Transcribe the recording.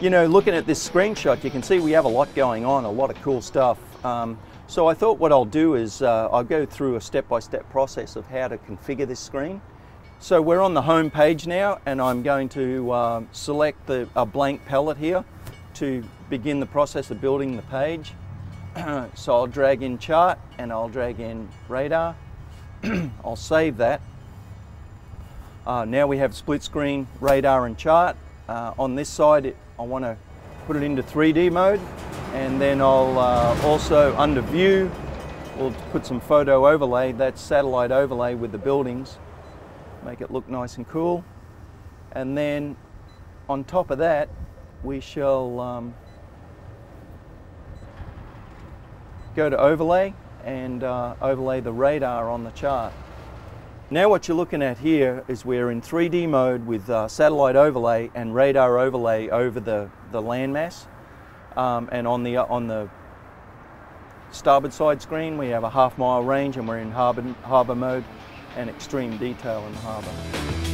You know, looking at this screenshot, you can see we have a lot going on, a lot of cool stuff. Um, so I thought what I'll do is uh, I'll go through a step-by-step -step process of how to configure this screen. So we're on the home page now and I'm going to uh, select the, a blank palette here to begin the process of building the page. so I'll drag in chart and I'll drag in radar. I'll save that. Uh, now we have split screen radar and chart. Uh, on this side it, I want to put it into 3D mode and then I'll uh, also under view we'll put some photo overlay that's satellite overlay with the buildings make it look nice and cool and then on top of that we shall um, go to overlay and uh, overlay the radar on the chart. Now what you're looking at here is we're in 3D mode with uh, satellite overlay and radar overlay over the, the landmass. Um, and on the, on the starboard side screen we have a half mile range and we're in harbour, harbour mode and extreme detail in the harbour.